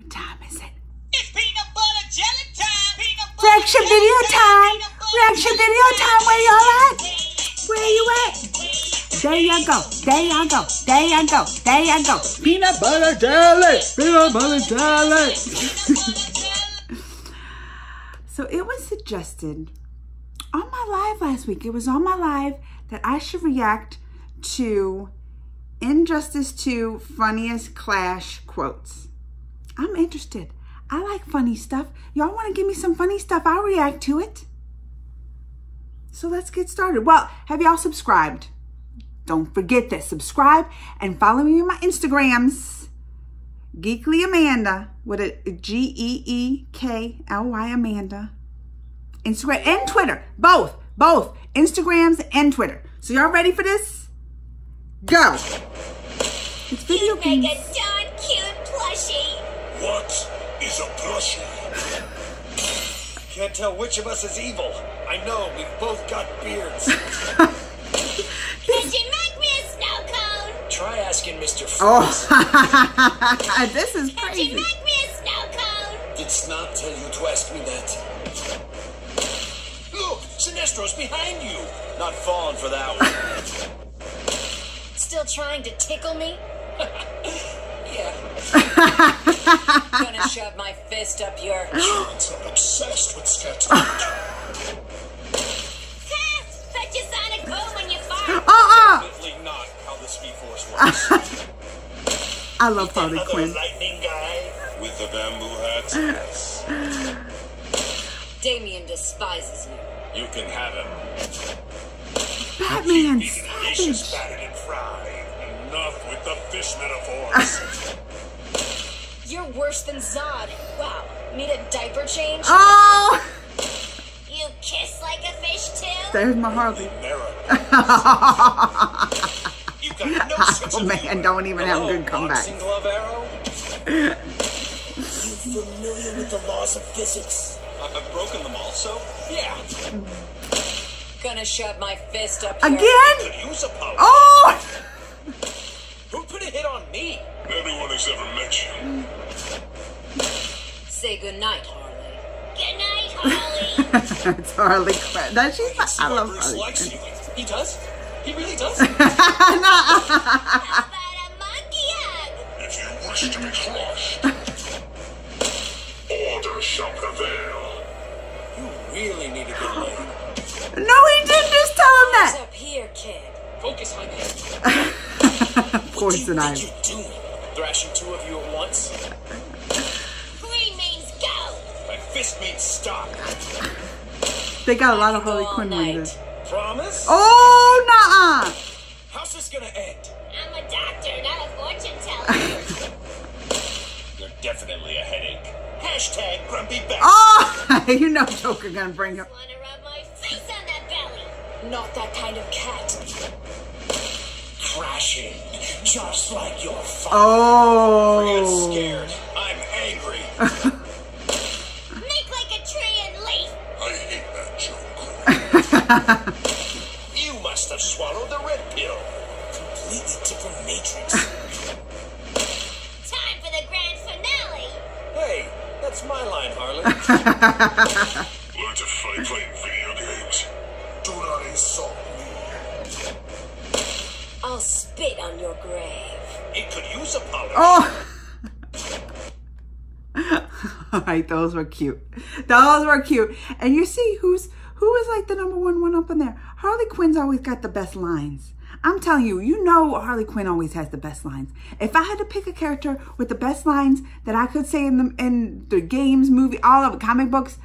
What time is it? It's peanut butter jelly time. Peanut butter Reaction jelly video time. Reaction video time. Where y'all at? Where you at? There you go. There you go. There you go. There you go. Peanut butter jelly. Peanut butter jelly. so it was suggested on my live last week. It was on my live that I should react to Injustice 2 funniest clash quotes. I'm interested. I like funny stuff. Y'all want to give me some funny stuff? I'll react to it. So let's get started. Well, have y'all subscribed? Don't forget that. Subscribe and follow me on my Instagrams. Geekly Amanda with a G E E K L Y Amanda. Instagram and Twitter. Both. Both. Instagrams and Twitter. So y'all ready for this? Go. It's video You is a plushie? Can't tell which of us is evil. I know, we've both got beards. Could you make me a snow cone? Try asking Mr. Oh, this is Could you crazy. make me a snow cone? Did Snart tell you to ask me that? Look, Sinestro's behind you. Not falling for that one. Still trying to tickle me? yeah. Gonna shove my fist up your. Kids are obsessed with Scat. Put your sonic boom when you fart. Uh-uh. Definitely not how the Speed Force works. I love Harley Quinn. lightning guy with the bamboo hat. Damian despises you. You can have him. Batman Be delicious, savage. battered. Enough with the fish metaphors. You're worse than Zod. Wow. Need a diaper change? Oh, You kiss like a fish too? there's my Harley. Mirror. You got no oh, sense Oh man, don't even have Hello, good comeback. boxing glove arrow. you familiar with the laws of physics? I've broken them all, so yeah. Gonna shove my fist up your. Again? Could use a power. Oh, Say goodnight, Harley. Good night, Harley. it's Harley Quinn. That she's. can I love Bruce Harley likes you. He does. He really does. How about a monkey hug? if you wish to be crushed, order shall prevail. You really need to get laid. No, he didn't just tell him What's that. up here, kid? Focus, honey. Poison what ivy. do you think you're doing? Thrashing two of you at once? Green means fist means stop. They got a lot of Go Harley Quinn night. ones. Promise? Oh, nuh-uh. How's this gonna end? I'm a doctor, not a fortune teller. You're definitely a headache. Hashtag grumpy back. Oh, you know Joker gonna bring him. Wanna rub my face on that belly? Not that kind of cat. Crashing, just like your father. Oh. You're scared. I'm angry. you must have swallowed the red pill. Completely different matrix. Time for the grand finale. hey, that's my line, Harley. Learn to fight playing video games. Do not insult me. I'll spit on your grave. It could use a polish. Oh. All right, those were cute. Those were cute. And you see who's who is like the number one one up in there? Harley Quinn's always got the best lines. I'm telling you, you know Harley Quinn always has the best lines. If I had to pick a character with the best lines that I could say in the in the games, movie, all of it, comic books,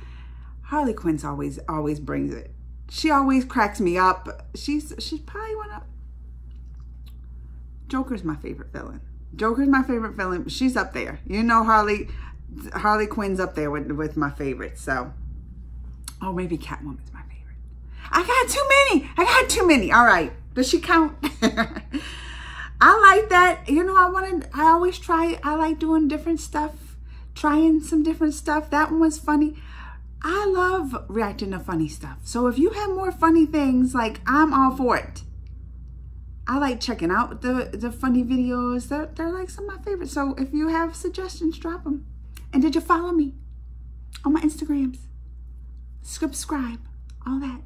Harley Quinn's always always brings it. She always cracks me up. She's she's probably one of Joker's my favorite villain. Joker's my favorite villain. She's up there. You know Harley Harley Quinn's up there with with my favorites. So, oh, maybe Catwoman's my favorite. I got too many. I got too many. All right. Does she count? I like that. You know, I wanted. I always try. I like doing different stuff, trying some different stuff. That one was funny. I love reacting to funny stuff. So if you have more funny things, like I'm all for it. I like checking out the, the funny videos. They're, they're like some of my favorites. So if you have suggestions, drop them. And did you follow me on my Instagrams? Subscribe, all that.